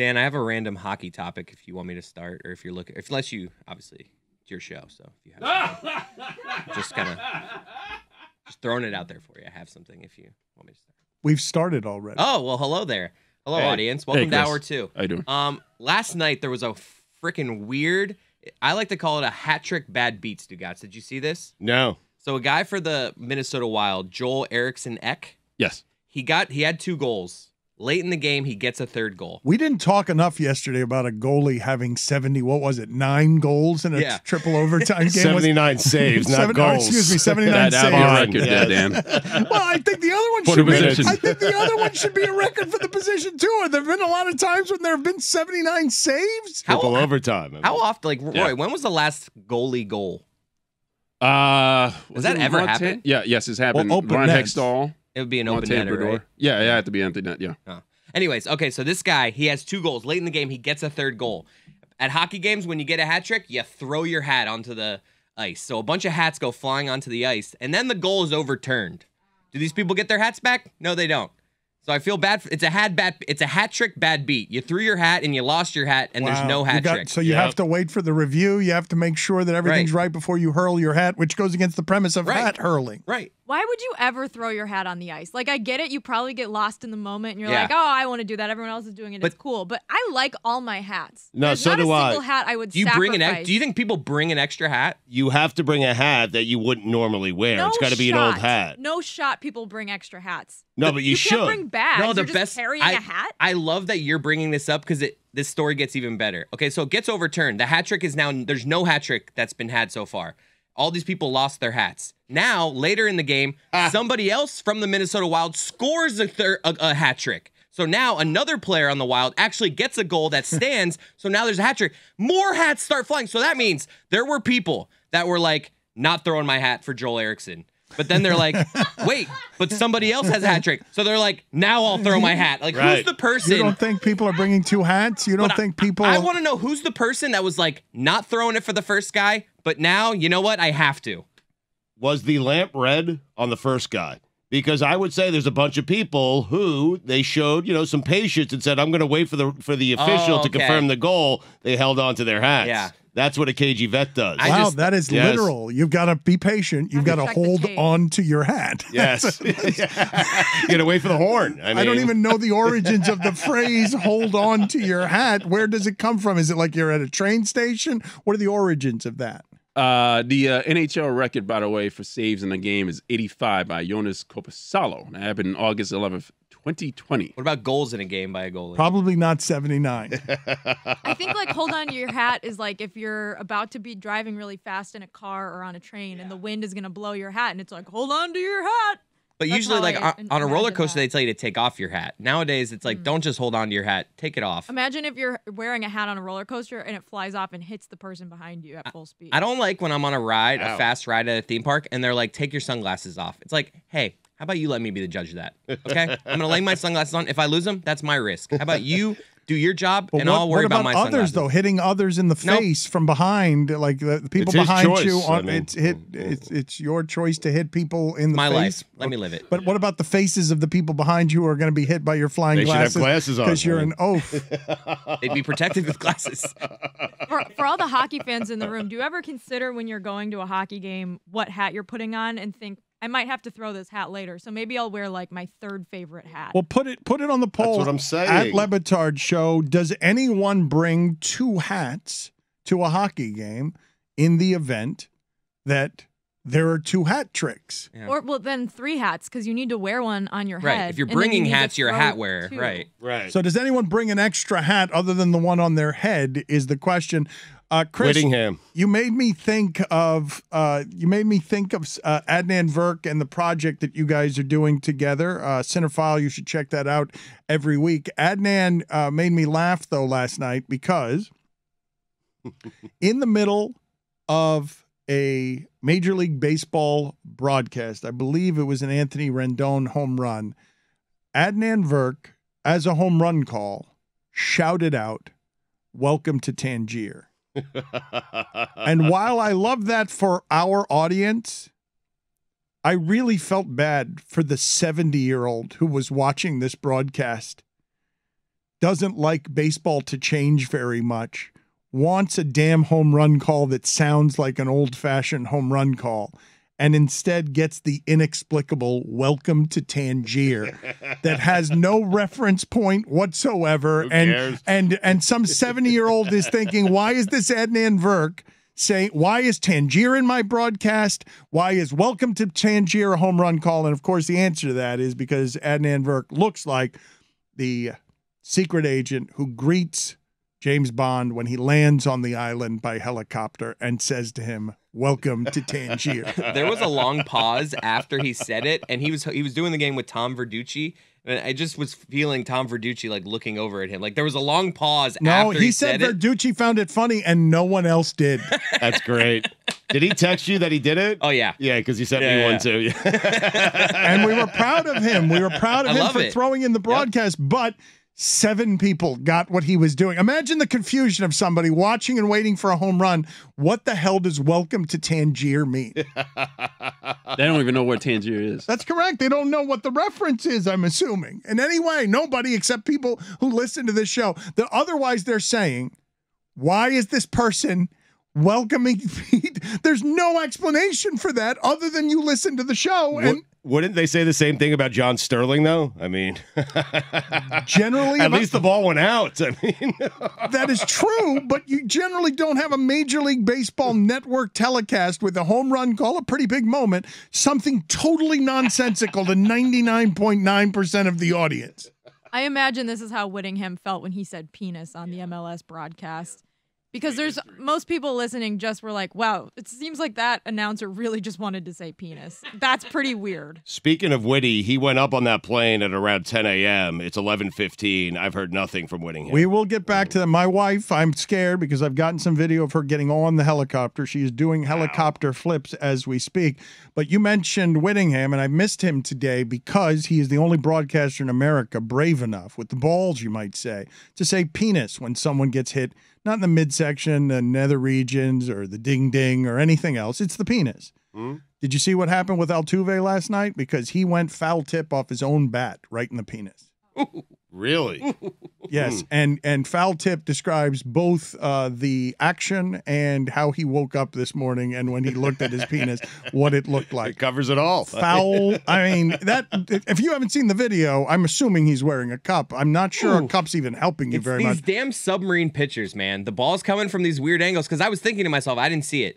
Dan, I have a random hockey topic if you want me to start, or if you're looking, if unless you obviously it's your show, so if you have something, just kind of just throwing it out there for you. I have something if you want me to start. We've started already. Oh well, hello there, hello Hey. audience, welcome Hey, to Chris. hour two. How you doing? Um, last night there was a freaking weird. I like to call it a hat trick bad beats, Stugotz. Did you see this? No. So a guy for the Minnesota Wild, Joel Eriksson Ek, Yes. he got he had two goals. Late in the game, he gets a third goal. We didn't talk enough yesterday about a goalie having 70, what was it, nine goals in a Yeah. triple overtime game? Was- 79 saves, not Seven- oh, goals. excuse me, 79 That out of your saves. record Yes. there, Dan. Well, I think the other one should be. position? I think the other one should be a record for the position too. There have been a lot of times when there have been 79 saves. Triple How- overtime. I mean. How often, like Roy? Yeah. When was the last goalie goal? Uh, was that ever Monte- happen? Yeah, yes, it's happened. Well, open Ron. Hextall, It would be an open Monte netter, Brodeur. right? Yeah, yeah, it had to be empty net. Yeah. Anyways, okay, so this guy, he has two goals. Late in the game, he gets a third goal. At hockey games, when you get a hat trick, you throw your hat onto the ice. So a bunch of hats go flying onto the ice, and then the goal is overturned. Do these people get their hats back? No, they don't. So I feel bad. For, it's a hat bad. It's a hat trick bad beat. You threw your hat and you lost your hat, and there's no hat got- trick. So you Yep. have to wait for the review. You have to make sure that everything's right, before you hurl your hat, which goes against the premise of Right. hat hurling. right. Why would you ever throw your hat on the ice? Like, I get it. You probably get lost in the moment and you're Yeah. like, oh, I want to do that. Everyone else is doing it. But- it's cool. But I like all my hats. No, There's so not do a I. single hat I would Do you bring an? Ex- do you think people bring an extra hat? You have to bring a hat that you wouldn't normally wear. no it's got to be an old hat. No shot. People bring extra hats. No, but you, You, should. can't bring bags. No, the You're just best. carrying I, a hat. I love that you're bringing this up because it this story gets even better. Okay, so it gets overturned. The hat trick is now there's no hat trick that's been had so far. All these people lost their hats. Now later in the game, Ah. somebody else from the Minnesota Wild scores a, thir- a, a hat trick. So now another player on the Wild actually gets a goal that stands. so now there's a hat trick. More hats start flying. So that means there were people that were like not throwing my hat for Joel Eriksson. But then they're like, wait, but somebody else has a hat trick. So they're like, now I'll throw my hat. Like, who's the person? You don't think people are bringing two hats? You don't But think people? I want to know who's the person that was like not throwing it for the first guy, but now, you know what? I have to. was the lamp red on the first guy? Because I would say there's a bunch of people who they showed, you know, some patience and said, "I'm going to wait for the for the oh, official Oh, to confirm the goal." They held on to their hats. Yeah. that's what a cagey vet does. I wow, just- that is Yes. literal. You've got to be patient. You've got to to check the hold on to your hat. yes, you got to wait for the horn. I, mean, I don't even know the origins of the phrase "hold on to your hat." Where does it come from? Is it like you're at a train station? What are the origins of that? Uh, the uh, NHL record, by the way, for saves in a game is 85 by Jonas Korpisalo. That happened August 11th, 2020. What about goals in a game by a goalie? Probably not 79. I think like hold on to your hat is like if you're about to be driving really fast in a car or on a train and the wind is gonna blow your hat and it's like hold on to your hat. But That's usually, like I on, on a roller coaster, that. they tell you to take off your hat. Nowadays, it's like, Mm. don't just hold on to your hat, take it off. Imagine if you're wearing a hat on a roller coaster and it flies off and hits the person behind you at full speed. I don't like when I'm on a ride, a fast ride at a theme park, and they're like, take your sunglasses off. It's like, hey, how about you let me be the judge of that? Okay? I'm going to lay my sunglasses on. If I lose them, that's my risk. How about you do your job, But and what, I'll worry what about, about my others sunglasses. though? Hitting others in the Nope. face from behind, like the, the people behind choice, you. I On, mean. it's hit. It's it's your choice to hit people in the my face. life. Let me live it. But what about the faces of the people behind you who are going to be hit by your flying They should have glasses? glasses on, because you're an oaf. They'd be protected with glasses. for, for all the hockey fans in the room, do you ever consider when you're going to a hockey game what hat you're putting on and think I might have to throw this hat later, so maybe I'll wear like my third favorite hat. Well, put it put it on the poll. That's what I'm saying. At LeBatard Show, does anyone bring two hats to a hockey game in the event that there are two hat tricks? Yeah. Or well, then three hats because you need to wear one on your Right. head. Right. If you're and then you bringing hats, you're a hat wearer. two. Right. right. So, does anyone bring an extra hat other than the one on their head? Is the question. Uh, Chris, Whittingham. you made me think of uh, you made me think of uh, Adnan Virk and the project that you guys are doing together. Uh, Cinephile, you should check that out every week. Adnan uh, made me laugh though last night because in the middle of a Major League Baseball broadcast, I believe it was an Anthony Rendon home run. Adnan Virk, as a home run call, shouted out, "Welcome to Tangier." And while I love that for our audience, I really felt bad for the 70 year old who was watching this broadcast. Doesn't like baseball to change very much, wants a damn home run call that sounds like an old fashioned home run call, and instead gets the inexplicable welcome to Tangier that has no reference point whatsoever. Who and cares? and and some 70 year old is thinking, why is this Adnan Virk? saying, why is Tangier in my broadcast? Why is welcome to Tangier a home run call? And of course, the answer to that is because Adnan Virk looks like the secret agent who greets James Bond when he lands on the island by helicopter and says to him, Welcome to Tangier. There was a long pause after he said it, and he was he was doing the game with Tom Verducci, and I just was feeling Tom Verducci like looking over at him. Like there was a long pause. No, after he, he, said, it. Verducci found it funny and no one else did. That's great. Did he text you that he did it? Oh yeah, Yeah, because he sent Yeah, me yeah. one too. Yeah. and we were proud of him. We were proud of I him for it. throwing in the broadcast, but seven people got what he was doing. Imagine the confusion of somebody watching and waiting for a home run. What the hell does welcome to Tangier mean? They don't even know where Tangier is. That's correct. They don't know what the reference is, I'm assuming. And anyway, nobody except people who listen to this show. That otherwise they're saying, why is this person welcoming me? There's no explanation for that other than you listen to the show. Wou- And Wouldn't they say the same thing about John Sterling though? I mean, generally, at least the ball went out. I mean, that is true, but you generally don't have a Major League Baseball network telecast with a home run call, a pretty big moment, something totally nonsensical to 99.9% of the audience. I imagine this is how Whittingham felt when he said penis on the MLS broadcast. Because there's most people listening just were like, wow, it seems like that announcer really just wanted to say penis. That's pretty weird. speaking of Whitty, he went up on that plane at around 10 a.m. It's 11:15. I've heard nothing from Whittingham. We will get back to that. My wife, I'm scared because I've gotten some video of her getting on the helicopter. She is doing helicopter flips as we speak. But you mentioned Whittingham, and I missed him today because he is the only broadcaster in America brave enough, with the balls, you might say, to say penis when someone gets hit, not in the midsection, the nether regions, or the ding ding, or anything else. It's the penis. Hmm? Did you see what happened with Altuve last night? Because he went foul tip off his own bat right in the penis. Really? Yes, and and foul tip describes both uh, the action and how he woke up this morning, and when he looked at his penis, what it looked It like. covers it all. Foul. I mean that. If you haven't seen the video, I'm assuming he's wearing a cup. I'm not sure a cup's even helping you It's very these much. These damn submarine pictures, man. The ball's coming from these weird angles. Because I was thinking to myself, I didn't see it.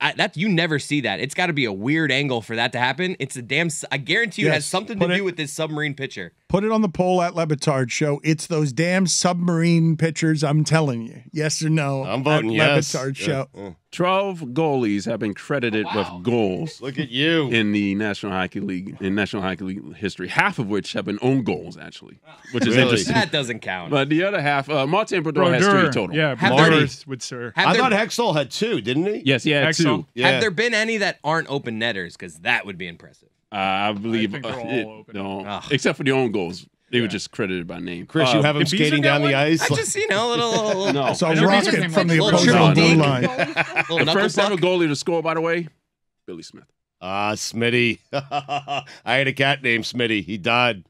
I, that you never see that. It's got to be a weird angle for that to happen. It's a damn. I guarantee you, it has something to do it- with this submarine picture. Put it on the poll at LeBatard Show. It's those damn submarine pitchers, I'm telling you. Yes or no? I'm voting at yes. LeBatard Yeah, Show. yeah. 12 goalies have been credited with goals Look at you. in the National Hockey League, in National Hockey League history, half of which have been own goals, actually, which is Really? interesting. That doesn't count. But the other half, uh, Martin Brodeur has three total. Yeah, Have Brodeur there- is with Sir. I thought Hextall had two, didn't he? Yes, he had Excellent. two. Yeah. have there been any that aren't open netters? Because that would be impressive. Uh, I believe think they're uh, it- no, Ugh. except for the own goals. They were just credited by name. Chris, Uh, you have him skating down the one? ice. I just, you know, a little, little, No. So I know rocket Beezer's from the name was- opposing blue line. the first ever goalie to score, by the way, Billy Smith. Ah, Smitty. I had a cat named Smitty. He died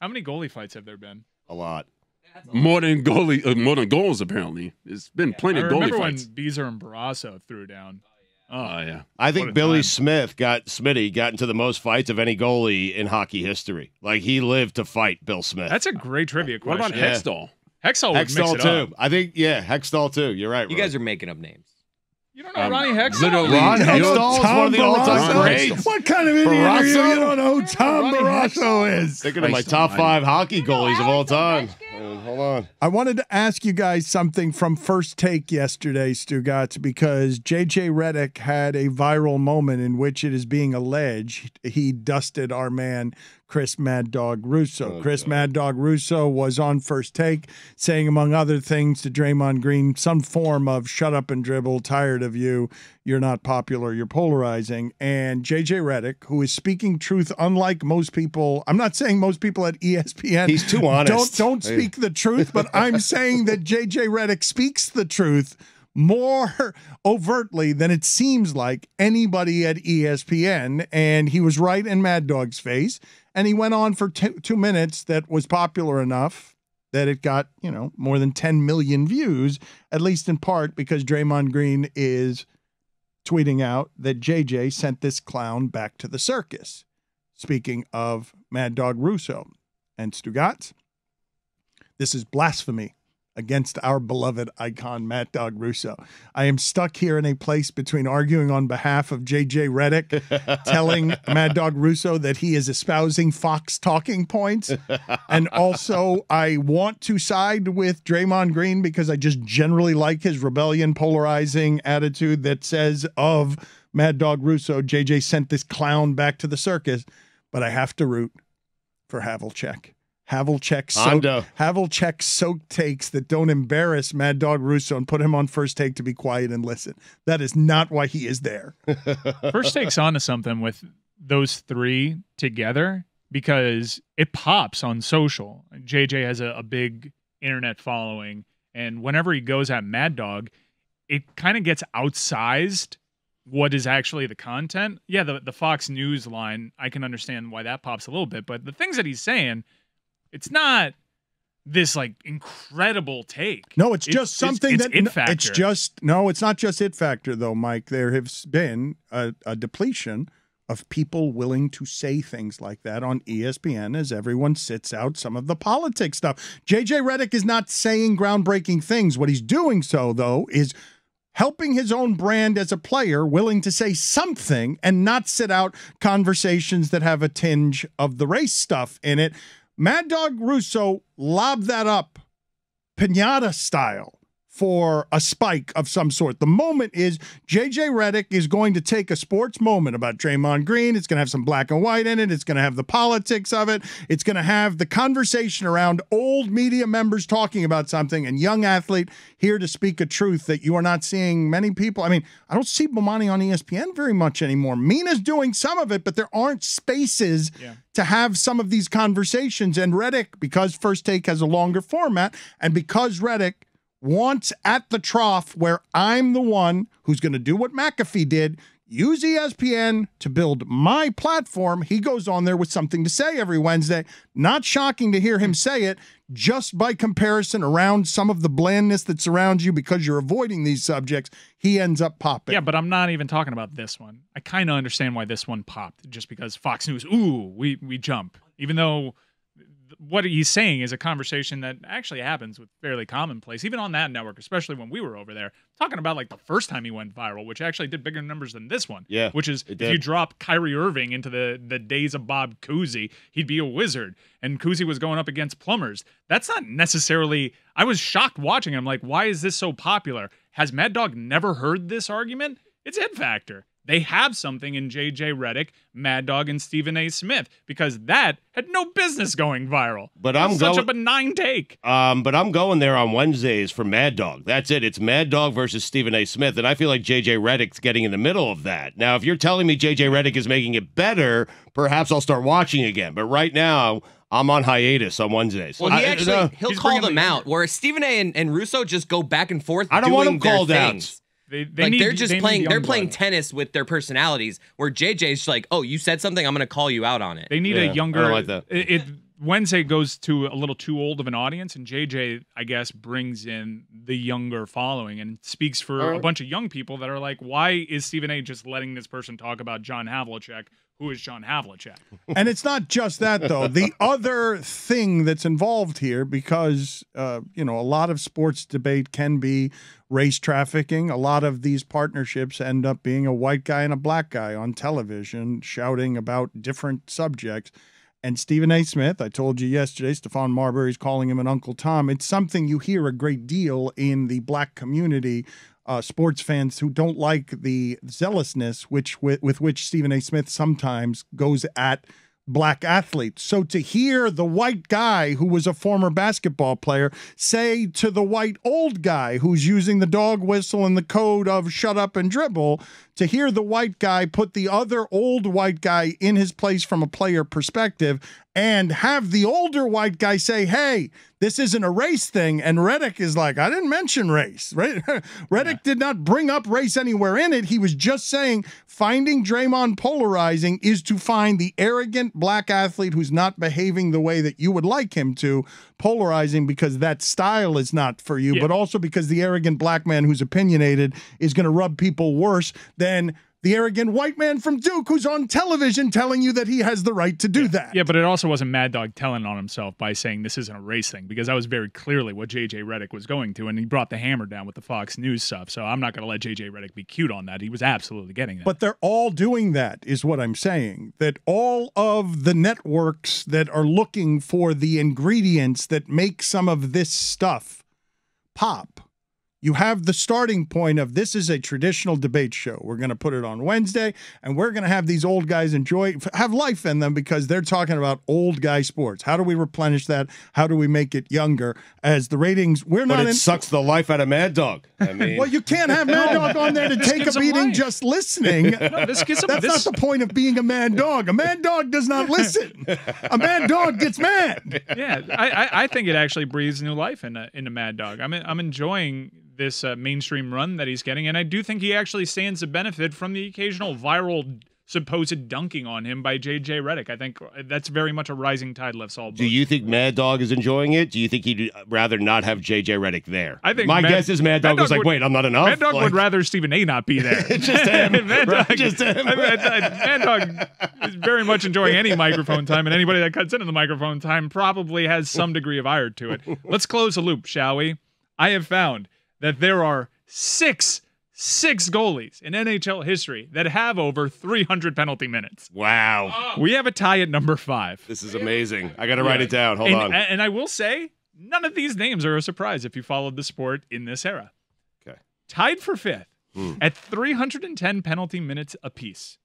How many goalie fights have there been? a lot. More than goalie, uh, more than goals. Apparently, it's been plenty I of goalie fights. remember when fights. Beezer and Barrasso threw down. Oh, yeah, I think Billy time. Smith got Smitty got into the most fights of any goalie in hockey history. Like he lived to fight Bill Smith. that's a great trivia question. what about Yeah. Hextall? Hextall would mix Hextall it too. up. I think yeah, Hextall too. You're right. You guys are making up names. You don't know Um, Ronnie Hextall? literally- Ron You know, Hextall is one of the all-time greats. What kind of idiot are you? Barrasso? You don't know who Tom Ronnie Barrasso is. thinking of my top five hockey goalies of all Alex time. Hold on. I wanted to ask you guys something from First Take yesterday, Stugotz, because JJ Redick had a viral moment in which it is being alleged he dusted our man Chris Mad Dog Russo. Oh, Chris God. Mad Dog Russo was on First Take saying, among other things, to Draymond Green, some form of shut up and dribble, tired of you, you're not popular, you're polarizing. And JJ Redick, who is speaking truth, unlike most people, I'm not saying most people at ESPN. He's too honest. Don't don't speak the truth, but I'm saying that JJ Redick speaks the truth more overtly than it seems like anybody at ESPN. And he was right in Mad Dog's face. And he went on for two, two minutes that was popular enough that it got, you know, more than 10 million views, at least in part because Draymond Green is tweeting out that JJ sent this clown back to the circus. Speaking of Mad Dog Russo and Stugotz, this is blasphemy against our beloved icon, Mad Dog Russo. I am stuck here in a place between arguing on behalf of JJ Redick, telling Mad Dog Russo that he is espousing Fox talking points, and also I want to side with Draymond Green because I just generally like his rebellion, polarizing attitude that says of Mad Dog Russo, JJ sent this clown back to the circus, but I have to root for Havlicek. Havlicek soak, Hondo. Havlicek soak takes that don't embarrass Mad Dog Russo and put him on first take to be quiet and listen. That is not why he is there. First takes on to something with those three together because it pops on social. JJ has a, a big internet following, and whenever he goes at Mad Dog, it kind of gets outsized what is actually the content. Yeah, the, the Fox News line, I can understand why that pops a little bit, but the things that he's saying, it's not this like incredible take. No, it's just something it's, that it factor. it's just no, it's not just it factor though, Mike. There has been a, a depletion of people willing to say things like that on ESPN as everyone sits out some of the politics stuff. JJ Redick is not saying groundbreaking things. What he's doing so though is helping his own brand as a player, willing to say something and not sit out conversations that have a tinge of the race stuff in it. Mad Dog Russo lobbed that up pinata style for a spike of some sort. The moment is JJ Redick is going to take a sports moment about Draymond Green. It's going to have some black and white in it. It's going to have the politics of it. It's going to have the conversation around old media members talking about something and young athlete here to speak a truth that you are not seeing many people. I mean, I don't see Bomani on ESPN very much anymore. Mina's doing some of it, but there aren't spaces Yeah. to have some of these conversations. And Redick, because First Take has a longer format, and because Redick wants at the trough where I'm the one who's going to do what McAfee did. Use ESPN to build my platform. He goes on there with something to say every Wednesday. Not shocking to hear him say it, just by comparison around some of the blandness that surrounds you because you're avoiding these subjects, he ends up popping. Yeah, but I'm not even talking about this one. I kind of understand why this one popped, just because Fox News, ooh, we we jump. Even though th- what he's saying is a conversation that actually happens with fairly commonplace, even on that network, especially when we were over there talking about like the first time he went viral, which actually did bigger numbers than this one. Yeah, which is if you drop Kyrie Irving into the the days of Bob Cousy, he'd be a wizard. And Cousy was going up against plumbers. That's not necessarily. I was shocked watching. him, like, why is this so popular? Has Mad Dog never heard this argument? It's it factor. They have something in JJ Redick, Mad Dog, and Stephen A. Smith because that had no business going viral. But I'm such going- a benign take. Um, but I'm going there on Wednesdays for Mad Dog. That's it. It's Mad Dog versus Stephen A. Smith, and I feel like JJ Redick's getting in the middle of that. Now, if you're telling me JJ Redick is making it better, perhaps I'll start watching again. But right now, I'm on hiatus on Wednesdays. Well, he I- actually no, he'll call them out. Whereas Stephen A. And, and Russo just go back and forth. I don't want doing them called out. things. They, they like need, they're just they playing. They're young playing blood. tennis with their personalities. Where JJ's like, "Oh, you said something. I'm going to call you out on it." They need Yeah, I a don't younger. like that. It, it Wednesday goes to a little too old of an audience, and JJ, I guess, brings in the younger following and speaks for a uh-huh. bunch of young people that are like, "Why is Stephen A. just letting this person talk about John Havlicek? Who is John Havlicek?" and it's not just that though. The other thing that's involved here, because uh, you know, a lot of sports debate can be race trafficking. A lot of these partnerships end up being a white guy and a black guy on television shouting about different subjects. And Stephen A. Smith, I told you yesterday, Stephon Marbury's calling him an Uncle Tom. It's something you hear a great deal in the black community uh, sports fans who don't like the zealousness which with, with which Stephen A. Smith sometimes goes at black athletes. So to hear the white guy who was a former basketball player say to the white old guy who's using the dog whistle and the code of shut up and dribble to hear the white guy put the other old white guy in his place from a player perspective and have the older white guy say, hey, this isn't a race thing. And Redick is like, I didn't mention race. Right? Redick did not bring up race anywhere in it. He was just saying finding Draymond polarizing is to find the arrogant black athlete who's not behaving the way that you would like him to, polarizing because that style is not for you, Yeah. but also because the arrogant black man who's opinionated is going to rub people worse than the arrogant white man from Duke who's on television telling you that he has the right to do that. Yeah, but it also wasn't Mad Dog telling on himself by saying this isn't a race thing because that was very clearly what JJ Redick was going to, and he brought the hammer down with the Fox News stuff. So I'm not going to let JJ Redick be cute on that. He was absolutely getting that. But they're all doing that, is what I'm saying. That all of the networks that are looking for the ingredients that make some of this stuff pop. You have the starting point of this is a traditional debate show. We're going to put it on Wednesday, and we're going to have these old guys enjoy, have life in them because they're talking about old guy sports. How do we replenish that? How do we make it younger? As the ratings, we're But not it in. sucks the life out of Mad Dog. I mean, Well, you can't have Mad Dog on there to take a beating life. just listening. no, this gets That's this, not the point of being a mad dog. A mad dog does not listen. A mad dog gets mad. yeah, I, I, I think it actually breathes new life into into Mad Dog. I'm I'm enjoying this uh, mainstream run that he's getting, and I do think he actually stands to benefit from the occasional viral supposed dunking on him by JJ Redick. I think that's very much a rising tide lifts all boats. do you think Mad Dog is enjoying it? Do you think he'd rather not have JJ Redick there? I think my Mad- guess is Mad Dog Mad was Dog like, would- "Wait, I'm not enough." Mad Dog Like- would rather Stephen A. not be there. It's just him. Mad Dog, just him. I mean, I- I- Mad Dog is very much enjoying any microphone time, and anybody that cuts into the microphone time probably has some degree of ire to it. Let's close the loop, shall we? I have found that there are six six goalies in NHL history that have over 300 penalty minutes. Wow, We have a tie at number five. this is amazing. I got to write Yeah. it down. Hold and, on. and I will say, none of these names are a surprise if you followed the sport in this era. Okay. Tied for fifth Hmm. at 310 penalty minutes apiece.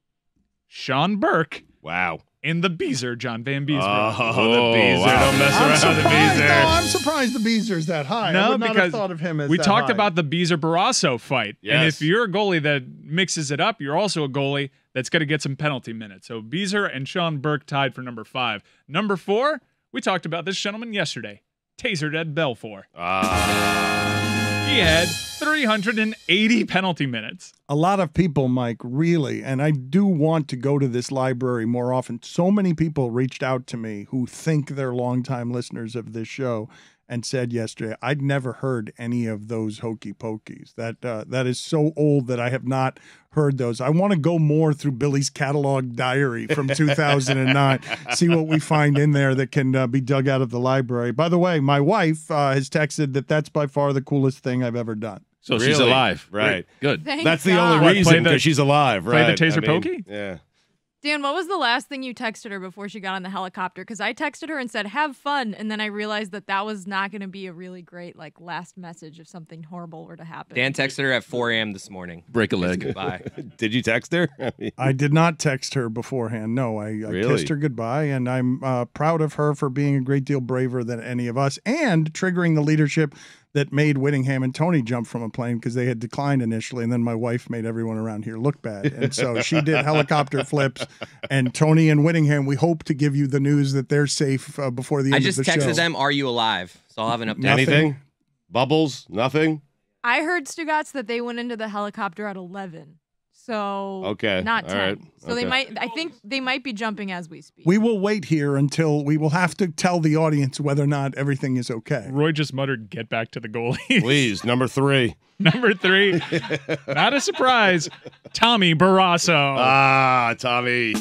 Sean Burke wow. And the Beezer, John Vanbiesbrouck. Oh, Oh, the Beezer. wow. Don't mess I'm around with the surprised. No, I'm surprised the Beezer's that high. I No, would not because have thought of him as we that talked high. about the Beezer Barrasso fight. yes. And if you're a goalie that mixes it up, you're also a goalie that's going to get some penalty minutes. So Beezer and Sean Burke tied for number five. Number four, we talked about this gentleman yesterday. Taser Dead Belfour. Ah. He had 380 penalty minutes. a lot of people, Mike, really, and I do want to go to this library more often. So many people reached out to me who think they're longtime listeners of this show and said yesterday, I'd never heard any of those hokey pokies. That uh, that is so old that I have not heard those. I want to go more through Billy's catalog diary from 2009, see what we find in there that can uh, be dug out of the library. By the way, my wife uh, has texted that that's by far the coolest thing I've ever done. So she's alive. Right. Good. Thank That's the only reason play the- because she's alive, right? play the taser I mean, pokey? Yeah. Dan, what was the last thing you texted her before she got on the helicopter? Because I texted her and said, "Have fun," and then I realized that that was not going to be a really great like last message if something horrible were to happen. Dan texted her at 4 a.m. this morning. Break a leg. Goodbye. Did you text her? I I did not text her beforehand. No, I, I Really? kissed her goodbye, and I'm uh, proud of her for being a great deal braver than any of us and triggering the leadership that made Whittingham and Tony jump from a plane because they had declined initially, and then my wife made everyone around here look bad, and so she did helicopter flips. And Tony and Whittingham, we hope to give you the news that they're safe uh, before the I end of the show. I just texted them, "Are you alive?" So I'll have an update. Nothing. anything? Bubbles? Nothing? I heard Stugotz that they went into the helicopter at eleven, so Okay, not ten. right, So they might. I think they might be jumping as we speak. We will wait here until we will have to tell the audience whether or not everything is okay. Roy just muttered, get back to the goalie. Please, number three. Number three, not a surprise, Tommy Barrasso. Ah, Tommy.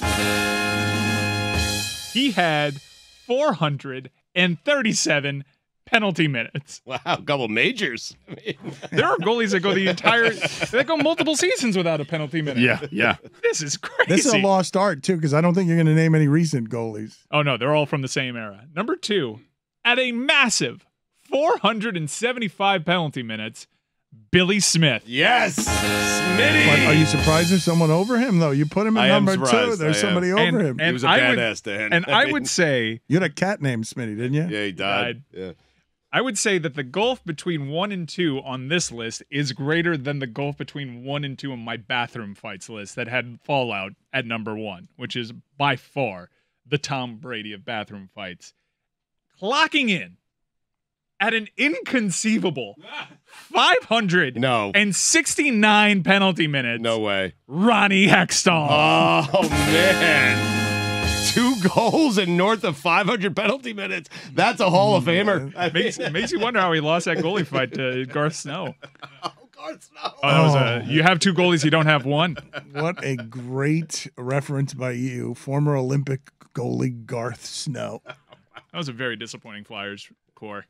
he had 437 penalty minutes. Wow, a couple majors. I mean, There are goalies that go the entire, that go multiple seasons without a penalty minute. Yeah, yeah. This is crazy. This is a lost art too, because I don't think you're going to name any recent goalies. Oh no, they're all from the same era. Number two, at a massive 475 penalty minutes, Billy Smith. yes, Smitty. But are you surprised there's someone over him though? You put him in I am number two. surprised, There's I am. somebody over And- him. and- he was a I would- badass, Dan. And I mean, would say you had a cat named Smitty, didn't you? Yeah, he died. Yeah. I would say that the gulf between one and two on this list is greater than the gulf between one and two on my bathroom fights list that had Fallout at number one, which is by far the Tom Brady of bathroom fights. Clocking in at an inconceivable 569 No. penalty minutes, No way. Ronnie Hextall. Oh man. Two goals and north of 500 penalty minutes. That's a Hall of Famer. I makes, mean- makes you wonder how he lost that goalie fight to Garth Snow. Oh, Garth Snow. Oh, that was a. You have two goalies, you don't have one. What a great reference by you, former Olympic goalie Garth Snow. That was a very disappointing Flyers core.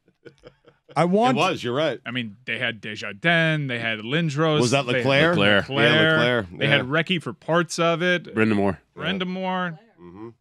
I want. It was. You're right. I mean, they had Desjardins, they had Lindros. Was that Leclaire? Leclaire. Leclerc? Leclerc. Leclerc. Yeah, Leclerc, They yeah. had Recchi for parts of it. Brind'Amour. Brenda Moore.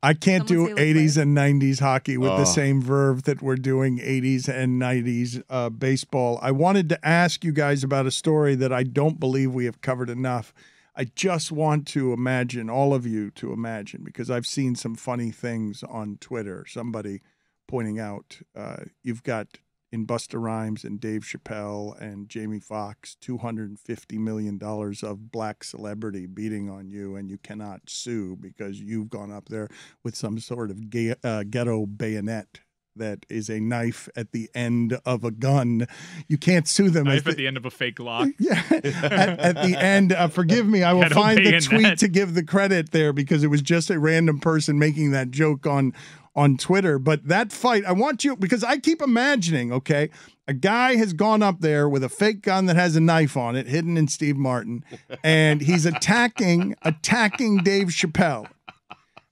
I can't Someone do 80s and 90s hockey with the Oh. same verve that we're doing 80s and 90s uh, baseball. I wanted to ask you guys about a story that I don't believe we have covered enough. I just want to imagine, all of you to imagine, because I've seen some funny things on Twitter. Somebody pointing out uh, you've got in Busta Rhymes and Dave Chappelle and Jamie Foxx $250 million of black celebrity beating on you, and you cannot sue because you've gone up there with some sort of gay, uh, ghetto bayonet that is a knife at the end of a gun. You can't sue them. Knife if at the end of a fake lock. yeah, at, at the end, uh, forgive me. I will find the tweet to give the credit there because it was just a random person making that joke on on Twitter. But that fight, I want you because I keep imagining. Okay, a guy has gone up there with a fake gun that has a knife on it, hidden in Steve Martin, and he's attacking attacking Dave Chappelle.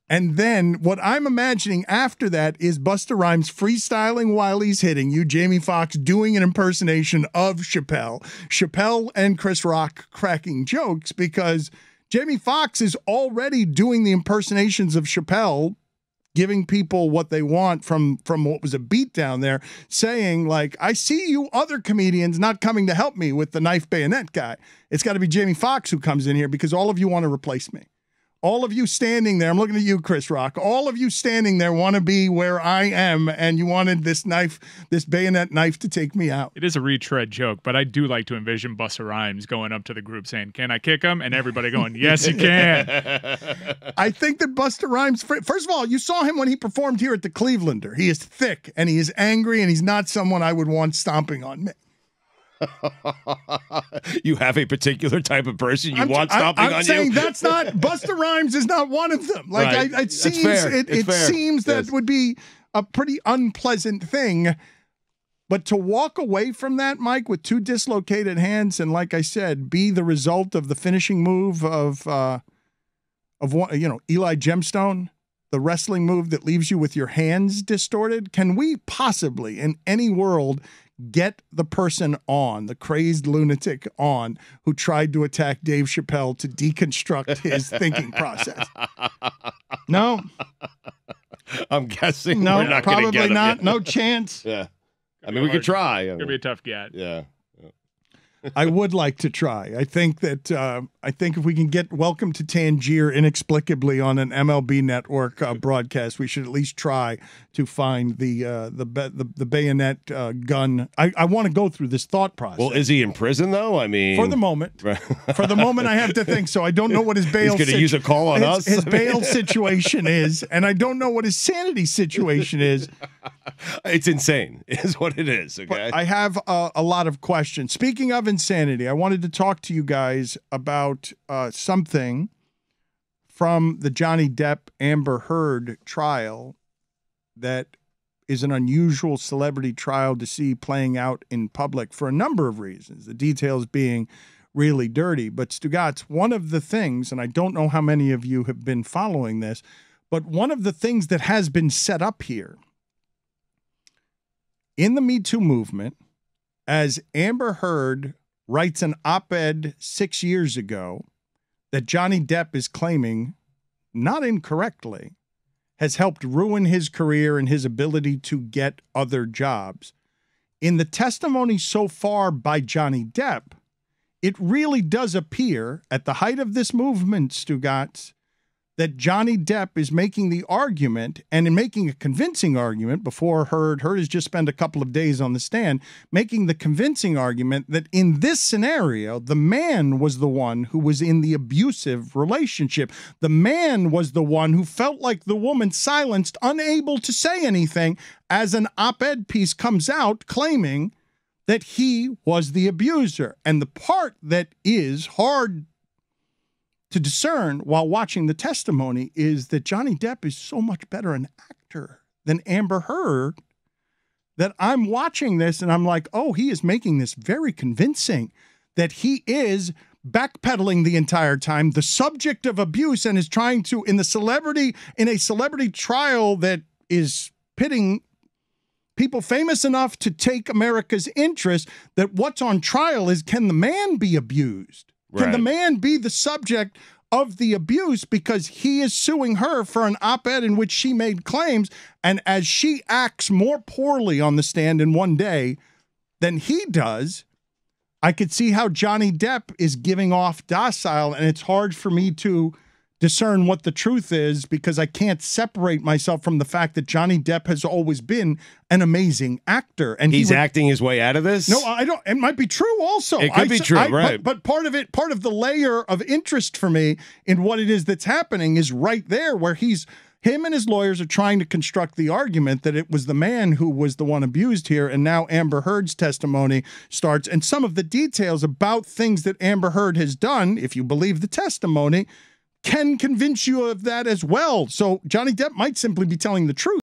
And then what I'm imagining after that is Busta Rhymes freestyling while he's hitting you, Jamie Foxx doing an impersonation of Chappelle, Chappelle and Chris Rock cracking jokes because Jamie Foxx is already doing the impersonations of Chappelle giving people what they want from from what was a beat down there saying like i see you other comedians not coming to help me with the knife bayonet guy. It's got to be jamie Foxx who comes in here because all of you want to replace me all of you standing there, I'm looking at you, Chris Rock. All of you standing there want to be where I am, and you wanted this knife, this bayonet knife, to take me out. It is a retread joke, but I do like to envision Busta Rhymes going up to the group saying, Can I kick him? And everybody going, Yes, you can. I think that Busta Rhymes, first of all, you saw him when he performed here at the Clevelander. He is thick and he is angry, and he's not someone I would want stomping on me. you have a particular type of person you I'm, want stomping I'm on saying you. that's not Busta Rhymes is not one of them. Like Right. I, it seems it, it seems that Yes. would be a pretty unpleasant thing. But to walk away from that, Mike, with two dislocated hands, and like I said, be the result of the finishing move of uh, of one, you know, Eli Gemstone, the wrestling move that leaves you with your hands distorted. Can we possibly, in any world, get the person on, the crazed lunatic on, who tried to attack Dave Chappelle to deconstruct his thinking process? No, I'm guessing no, we're not probably get not. yet. No chance. Yeah. I mean, we could try. I It's going to be a tough get. yeah. I would like to try. I think that uh, I think if we can get Welcome to Tangier inexplicably on an MLB Network uh, broadcast, we should at least try to find the uh, the, ba- the the bayonet uh, gun. I, I want to go through this thought process. Well, is he in prison though? I mean, for the moment, for the moment, I have to think so. I don't know what his bail. He's going to sit- use a call on his, us. His I mean, bail situation is, and I don't know what his sanity situation is. it's insane, is what it is. Okay. But I have uh, a lot of questions. Speaking of insanity, I wanted to talk to you guys about uh, something from the Johnny Depp Amber Heard trial that is an unusual celebrity trial to see playing out in public for a number of reasons. The details being really dirty. But Stugotz, one of the things, and I don't know how many of you have been following this, but one of the things that has been set up here in the Me Too movement, as Amber Heard writes an op ed six years ago that Johnny Depp is claiming, not incorrectly, has helped ruin his career and his ability to get other jobs. In the testimony so far by Johnny Depp, it really does appear at the height of this movement, Stugotz, that Johnny Depp is making the argument and in making a convincing argument before Heard. Heard has just spent a couple of days on the stand making the convincing argument that in this scenario, the man was the one who was in the abusive relationship. The man was the one who felt like the woman silenced, unable to say anything as an op ed piece comes out claiming that he was the abuser. And the part that is hard to discern while watching the testimony is that Johnny Depp is so much better an actor than Amber Heard that I'm watching this and I'm like, oh, he is making this very convincing that he is backpedaling the entire time, the subject of abuse, and is trying to, in the celebrity, in a celebrity trial that is pitting people famous enough to take America's interest, that what's on trial is can the man be abused? Can the man be the subject of the abuse because he is suing her for an op ed in which she made claims? And as she acts more poorly on the stand in one day than he does, I could see how Johnny Depp is giving off docile, and it's hard for me to discern what the truth is because I can't separate myself from the fact that Johnny Depp has always been an amazing actor. And he He's would- acting his way out of this. no, I don't. It might be true. Also, It could I- be true, I- but- right. But, part of it, part of the layer of interest for me in what it is that's happening is right there, where he's him and his lawyers are trying to construct the argument that it was the man who was the one abused here, and now Amber Heard's testimony starts, and some of the details about things that Amber Heard has done, if you believe the testimony. Can convince you of that as well. So Johnny Depp might simply be telling the truth.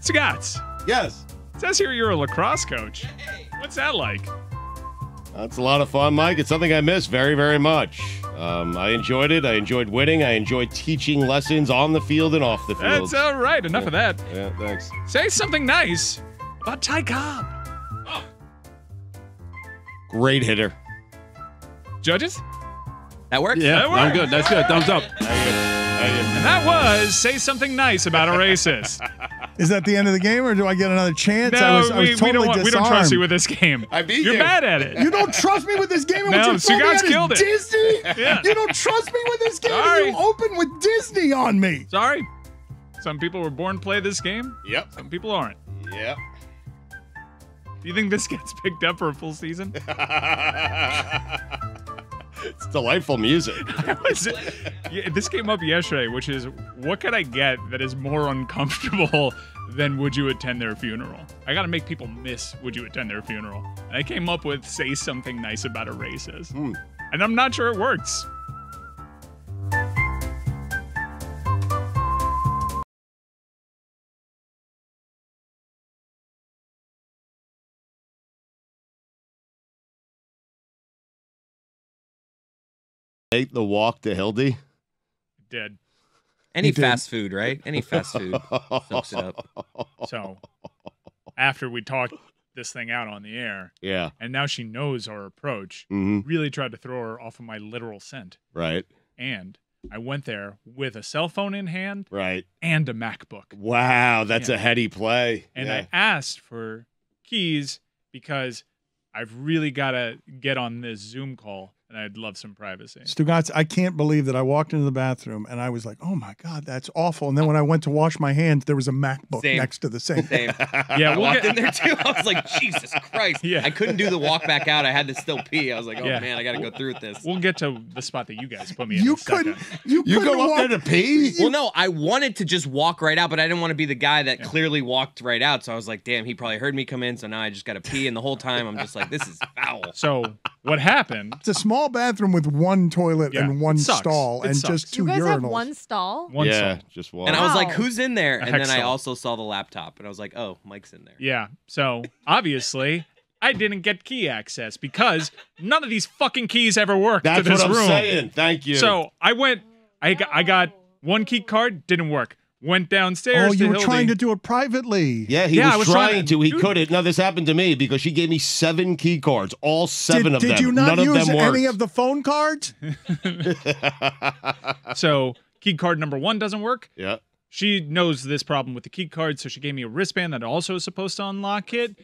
Scott, Yes. it says here you're a lacrosse coach. What's that like? That's a lot of fun, Mike. It's something I miss very, very much. Um, I enjoyed it. I enjoyed winning. I enjoyed teaching lessons on the field and off the field. That's all right. Enough of that. yeah, thanks. Say something nice about Ty Cobb. Great hitter. Judges? That works? Yeah, That I'm good. That's good. Thumbs up. And that was say something nice about a racist. Is that the end of the game, or do I get another chance? I No, was, I was totally we don't want, we don't trust you with this game. I beat You're you. bad at it. You don't trust me with this game in No, which you throw me killed it. Disney? Yeah. You don't trust me with this game? Sorry. You open with Disney on me. Sorry. Some people were born to play this game. Yep. Some people aren't. Yep. Do you think this gets picked up for a full season? It's delightful music. Was- yeah, this came up yesterday, which is what could I get that is more uncomfortable than would you attend their funeral? I got to make people miss would you attend their funeral. And I came up with say something nice about a racist. Hmm. And I'm not sure it works. Take the walk to Hildy. Dead. Any He did. fast food, right? Any fast food soaks it up. So after we talked this thing out on the air, Yeah. and now she knows our approach, hmm really tried to throw her off of my literal scent. Right. And I went there with a cell phone in hand Right. and a MacBook. Wow, that's Yeah. a heady play. And yeah. I asked for keys because I've really got to get on this Zoom call and I'd love some privacy. Stugotz, I can't believe that I walked into the bathroom and I was like, "Oh my god, that's awful." And then when I went to wash my hands, there was a MacBook Same. next to the sink. Same. Yeah, I we'll walked get- in there too. I was like, Jesus Christ. Yeah. I couldn't do the walk back out. I had to still pee. I was like, oh Yeah. man, I got to go through with this. We'll get to the spot that you guys put me in. You a couldn't. You, you couldn't go up there to pee? Well, no, I wanted to just walk right out, but I didn't want to be the guy that clearly walked right out. So I was like, damn, he probably heard me come in. So now I just got to pee. And the whole time I'm just like, this is foul. So what happened? It's a small bathroom with one toilet Yeah, and one stall It and sucks. just two you guys urinals. have one stall. One yeah, cell. just one. And I was like, who's in there? And then I also saw the laptop and I was like, oh, Mike's in there. Yeah. So obviously, I didn't get key access because none of these fucking keys ever worked That's to this what I'm room. saying. Thank you. So I went. I got, I got one key card. Didn't work. Went downstairs. Oh, to you were Hildy. trying to do it privately. yeah, he Yeah, was, was trying, trying to. to- He couldn't. No, this happened to me because she gave me seven key cards, all seven did, of did them. you not None use them worked. any of the phone cards? So key card number one doesn't work. yeah. She knows this problem with the key card, so she gave me a wristband that also is supposed to unlock it.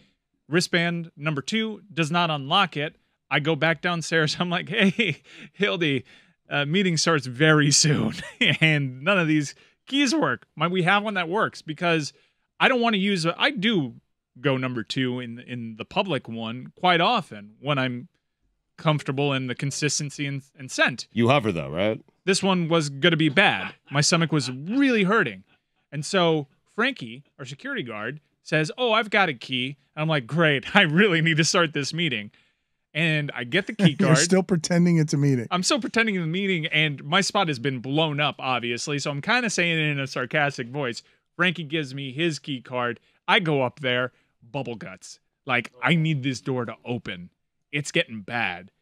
Wristband number two does not unlock it. I go back downstairs. I'm like, hey, Hildy, uh, meeting starts very soon, and none of these keys work. Might we have one that works? Because I don't want to use. A, I do go number two in in the public one quite often when I'm comfortable in the consistency and, and scent You hover though, right? this one was going to be bad. My stomach was really hurting. And so Frankie, our security guard, says, Oh, I've got a key. And I'm like, Great. I really need to start this meeting. And I get the key card. You're still pretending it's a meeting. I'm still pretending it's a meeting, and my spot has been blown up, obviously. So I'm kind of saying it in a sarcastic voice. Frankie gives me his key card. I go up there, bubble guts. Like, I need this door to open. It's getting bad.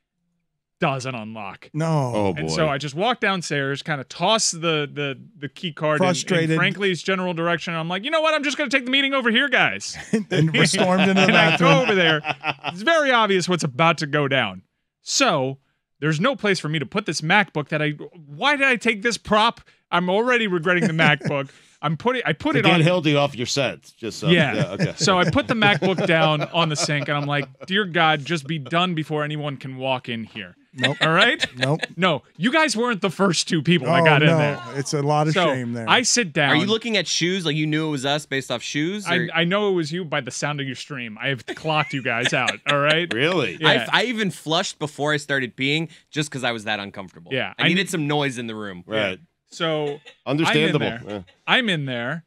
Doesn't unlock. No. Oh boy. And so I just walk downstairs, kind of toss the the the key card in- in, Frustrated. Frankly's general direction. I'm like, you know what? I'm just gonna take the meeting over here, guys. and we stormed into the and I go over there. It's very obvious what's about to go down. So there's no place for me to put this MacBook. That I why did I take this prop? I'm already regretting the MacBook. I'm putting I put to it get on. Hildy off your set, just so. Yeah. okay. So I put the MacBook down on the sink and I'm like, dear God, just be done before anyone can walk in here. Nope. All right? Nope. No, you guys weren't the first two people Oh, that got no. in there. It's a lot of So shame there. I sit down. Are you looking at shoes like you knew it was us based off shoes? I, I know it was you by the sound of your stream. I have clocked you guys out. All right. really? Yeah. I, I even flushed before I started peeing just because I was that uncomfortable. Yeah, I I needed need- some noise in the room. Right. So Understandable. I'm in Yeah. I'm in there,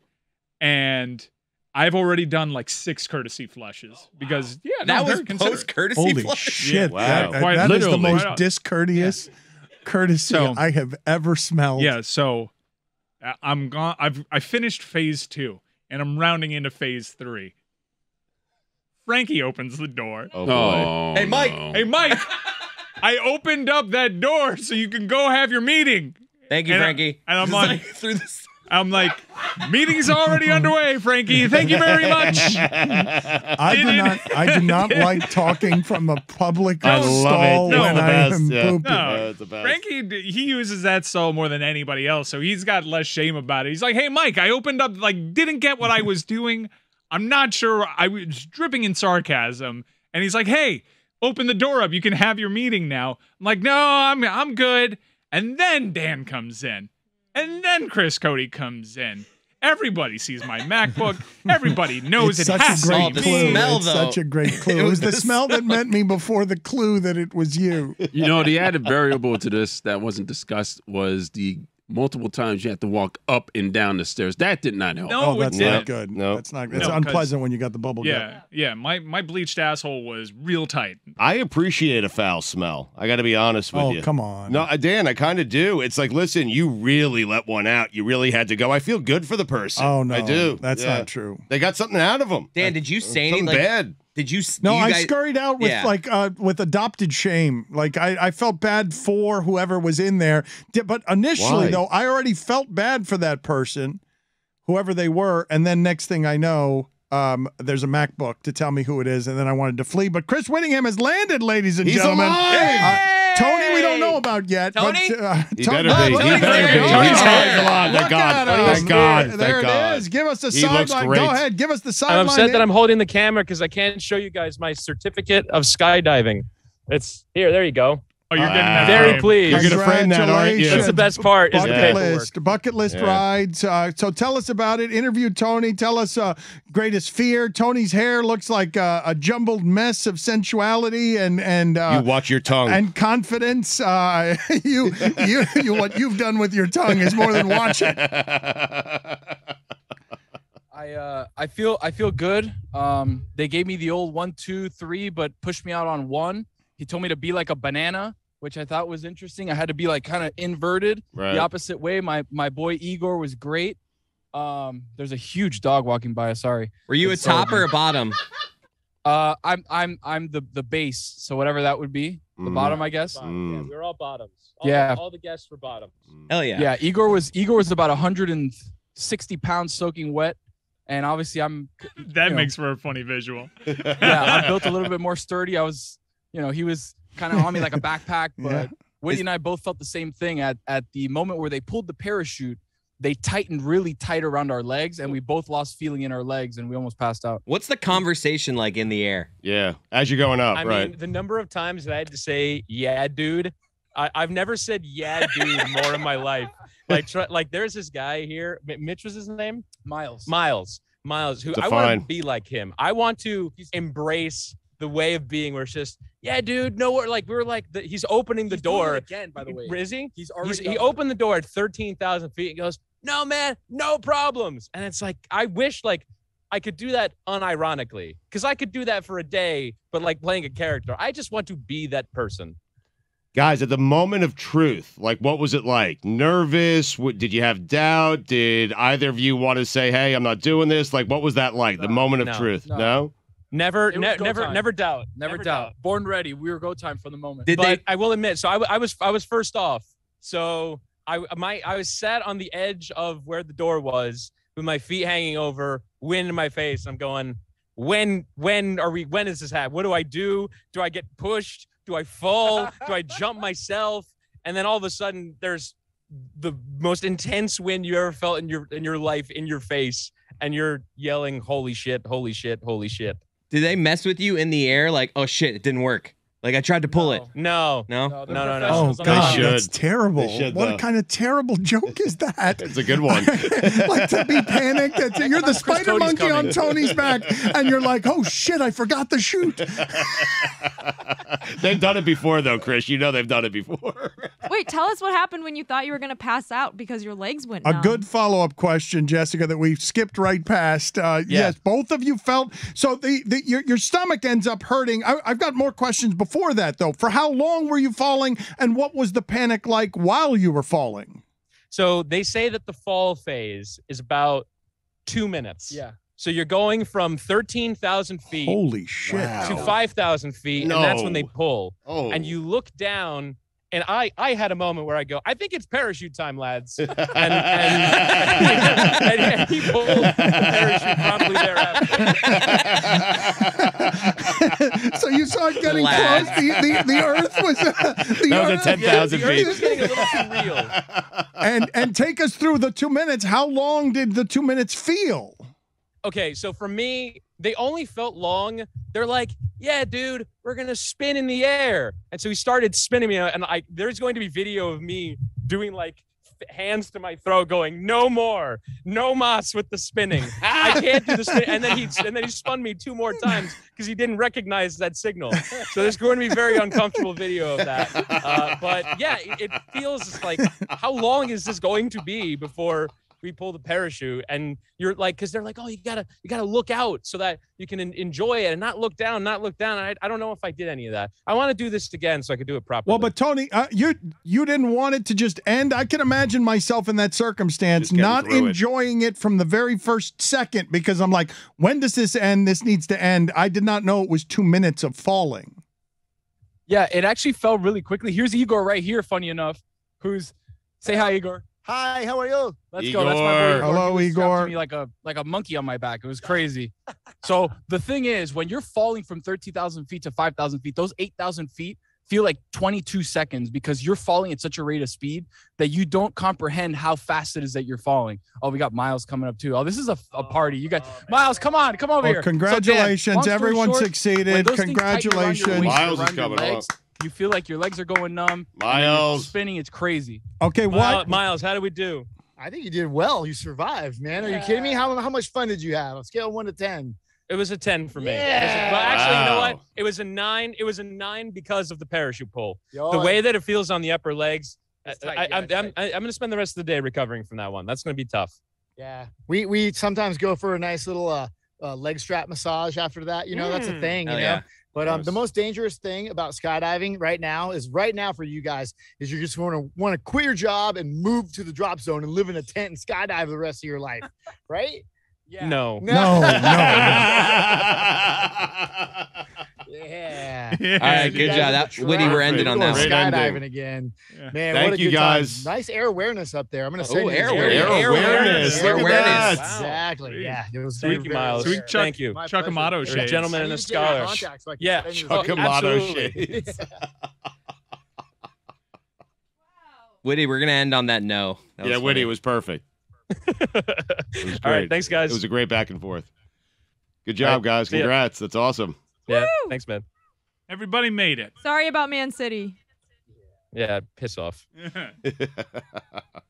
and I've already done like six courtesy flushes because yeah, That I'm was very considerate. post courtely Holy flush. shit! Wow. That, that- that is the most Right on. discourteous courtesy So- I have ever smelled. Yeah. So uh, I'm gone. I've I finished phase two, and I'm rounding into phase three. Frankie opens the door. Oh boy. Oh, Hey, Mike. no. Hey, Mike. I opened up that door so you can go have your meeting. Thank you, And I- Frankie. and I'm Just like- like through this. I'm like, meeting's already underway, Frankie. Thank you very much. I do not. I do not like talking from a public I love stall it. It's when the I best, am yeah. pooping. No. Yeah, it's the best. Frankie, he uses that stall more than anybody else, so he's got less shame about it. He's like, "Hey, Mike, I opened up, like, didn't get what I was doing. I'm not sure. I was dripping in sarcasm." And he's like, "Hey, open the door up. You can have your meeting now." I'm like, "No, I'm I'm good." And then Dan comes in, and then Chris Cote comes in, Everybody sees my MacBook. Everybody knows it's it such has a to be the clue. me. smell, it's though. such a great clue. It was the smell that meant me before the clue that it was you. You know, the added variable to this that wasn't discussed was the multiple times you had to walk up and down the stairs. That did not help. No, Oh, that's didn't. good. No. that's not. It's No, 'cause- unpleasant when you got the bubble gum. Yeah, yeah. My my bleached asshole was real tight. I appreciate a foul smell. I got to be honest with you. Oh you. come on. No, uh, Dan, I kind of do. It's like, listen, you really let one out. You really had to go. I feel good for the person. Oh no, I do. That's Yeah. not true. They got something out of them. Dan, did you say anything? Like, bad. Did you? No, you I guys- scurried out with Yeah. like uh, with adopted shame. Like I, I felt bad for whoever was in there. But initially, Why? though, I already felt bad for that person, whoever they were. And then next thing I know, um, there's a MacBook to tell me who it is, and then I wanted to flee. But Chris Wittyngham has landed, ladies and He's gentlemen. alive! Uh, Tony, we don't know about yet. Tony? But, uh, He Tony- better be. He better be. Tony's there. alive. Thank God. Thank God. There Thank God. Give us the He looks sideline. Go ahead. Give us the sideline. I'm upset that I'm holding the camera because I can't show you guys my certificate of skydiving. It's here. There you go. Oh, you're getting Wow. that Very frame. pleased. You're gonna frame that, aren't you? That's the best part. Is the bucket paperwork. list, bucket list Yeah. rides. Uh, so tell us about it. Interview Tony. Tell us uh, greatest fear. Tony's hair looks like uh, a jumbled mess of sensuality and and You uh, watch your tongue. and confidence. Uh, you you you what you've done with your tongue is more than watching. I uh I feel I feel good. Um they gave me the old one, two, three, but pushed me out on one. He told me to be like a banana, which I thought was interesting. I had to be like kind of inverted right. the opposite way. My my boy Igor was great. Um there's a huge dog walking by. Sorry. Were you a It's so top or a bottom? Uh I'm I'm I'm the the base. So whatever that would be. The Mhm. bottom, I guess. Bottom, Yeah, Mm. we were all bottoms. All, Yeah. all the guests were bottoms. Hell yeah. Yeah, Igor was Igor was about 160 pounds soaking wet. And obviously I'm That you know. makes for a funny visual. yeah, I'm built a little bit more sturdy. I was, you know, he was kind of on me like a backpack, but Yeah. Whitney and I both felt the same thing at at the moment where they pulled the parachute. They tightened really tight around our legs, and we both lost feeling in our legs, and we almost passed out. What's the conversation like in the air? Yeah. As you're going up, I right. mean, the number of times that I had to say, yeah, dude, I, I've never said, yeah, dude, more in my life. Like, try, like there's this guy here. Mi- Mitch was his name? Miles, Miles. Miles, who I want to be like him. I want to embrace the way of being where it's just, yeah, dude, no, we're like, we were like, the, he's opening the He's door. again. By the way, Is he? he's He's, already. he done it. opened the door at 13,000 feet and goes, no, man, no problems. And it's like, I wish like I could do that unironically because I could do that for a day, but like playing a character. I just want to be that person. Guys, at the moment of truth, like what was it like? Nervous? What, did you have doubt? Did either of you want to say, "Hey, I'm not doing this"? Like, what was that like? the moment of No. truth? No. No. Never, ne- never, time. never doubt. Never, doubt. Born ready. We were go time from the moment. Did but they? I will admit, so I, w- I was I was first off. So I my I was sat on the edge of where the door was with my feet hanging over, wind in my face. I'm going, when when are we? When is this happen? What do I do? Do I get pushed? Do I fall? do I jump myself? And then all of a sudden, there's the most intense wind you ever felt in your in your life in your face, and you're yelling, "Holy shit! Holy shit! Holy shit!" Did they mess with you in the air? Like, oh shit, it didn't work. Like I tried to pull it. No, No. no, No, no, no. Oh professionals on God, should. that's terrible. They should, what though. kind of terrible joke is that? It's a good one. like to be panicked. That's, you're the Chris spider Cote's monkey on. Tony's back, and you're like, "Oh shit, I forgot the chute." they've done it before, though, Chris. You know they've done it before. Wait, tell us what happened when you thought you were gonna pass out because your legs went A numb. good follow up question, Jessica, that we skipped right past. Uh, Yeah. Yes, both of you felt so. The, the your your stomach ends up hurting. I, I've got more questions before that though. For how long were you falling, and what was the panic like while you were falling? So they say that the fall phase is about two minutes. Yeah. So you're going from 13,000 feet Holy shit! Wow. to 5,000 feet, and that's when they pull. Oh. And you look down, and I I had a moment where I go, I think it's parachute time, lads. And and, and, and he pulled the parachute promptly thereafter. so you saw it getting Lad. close. The, the, the Earth was uh, the That was Earth- at 10,000 the Earth feet. was getting a little too real. and and take us through the two minutes. How long did the two minutes feel? Okay, so for me, they only felt long. They're like, "Yeah, dude, we're gonna spin in the air," and so he started spinning me, and I there's going to be video of me doing like hands to my throat, going, "No more, no mas with the spinning. I can't do the spin." And then he and then he spun me two more times because he didn't recognize that signal. So there's going to be very uncomfortable video of that. Uh, but yeah, it, it feels like how long is this going to be before we pull the parachute and you're like because they're like oh you gotta you gotta look out so that you can en- enjoy it and not look down not look down I, I don't know if i did any of that i want to do this again so i could do it properly Well, but Tony, uh, you you didn't want it to just end. I can imagine myself in that circumstance, not through it. enjoying it. from the very first second because I'm like, when does this end? This needs to end. I did not know it was two minutes of falling. Yeah, it actually fell really quickly. Here's Igor right here, funny enough, who's say hi, Igor. Hi, how are you? Let's go. That's my boy Igor. Igor. Hello, He was to Igor. Me like a like a monkey on my back. It was crazy. so the thing is, when you're falling from thirteen thousand feet to five thousand feet, those eight thousand feet feel like 22 seconds because you're falling at such a rate of speed that you don't comprehend how fast it is that you're falling. Oh, we got Miles coming up too. Oh, this is a, a oh, party. You got Miles, come on, come over Well, here. So, Dan, congratulations. Everyone short, succeeded. those things tighten around your Congratulations. waist, Miles is around your coming up. Legs, You feel like your legs are going numb. and then Miles. spinning. It's crazy. Okay, Miles, what? miles how do we do I think you did well. You survived, man. Are you kidding me? How, how much fun did you have? On a scale of one to ten. It was a 10 for me. It was a- Yeah. But actually, you know what? It was a nine. It was a nine because of the parachute pull. Yo, the way that it feels on the upper legs. I, It's tight, I, yeah, I'm, I'm. I- I'm going to spend the rest of the day recovering from that one. That's going to be tough. Yeah, we we sometimes go for a nice little uh, uh leg strap massage after that. You know, that's a Mm. thing. You Hell know. yeah. But um, the most dangerous thing about skydiving right now is right now for you guys is you're just going to want to quit your job and move to the drop zone and live in a tent and skydive the rest of your life, right? Yeah. No. No, no. Yeah. All right, good job. are That the Whitty, we're ending on that going skydiving ending. again. Yeah. Man, Thank what a you, good time. guys. Nice air awareness up there. I'm gonna Oh, send you air awareness. Air awareness. Air awareness. that. Exactly. Yeah. It was Thank you, Miles. Sweet Chuck- Thank you. Chuck. Amato You're a gentleman and a to get your scholar. so Yeah, send you oh, something. Shades. Whitty, we're gonna end on that no. That yeah, was Whitty was perfect. It was All right. great. Thanks, guys. It was a great back and forth. Good job, right, guys. Congrats. That's awesome. Yeah. Thanks, man. Everybody made it. Sorry about Man City. Yeah. Piss off.